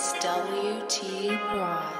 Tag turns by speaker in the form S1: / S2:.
S1: It's WT
S2: broad.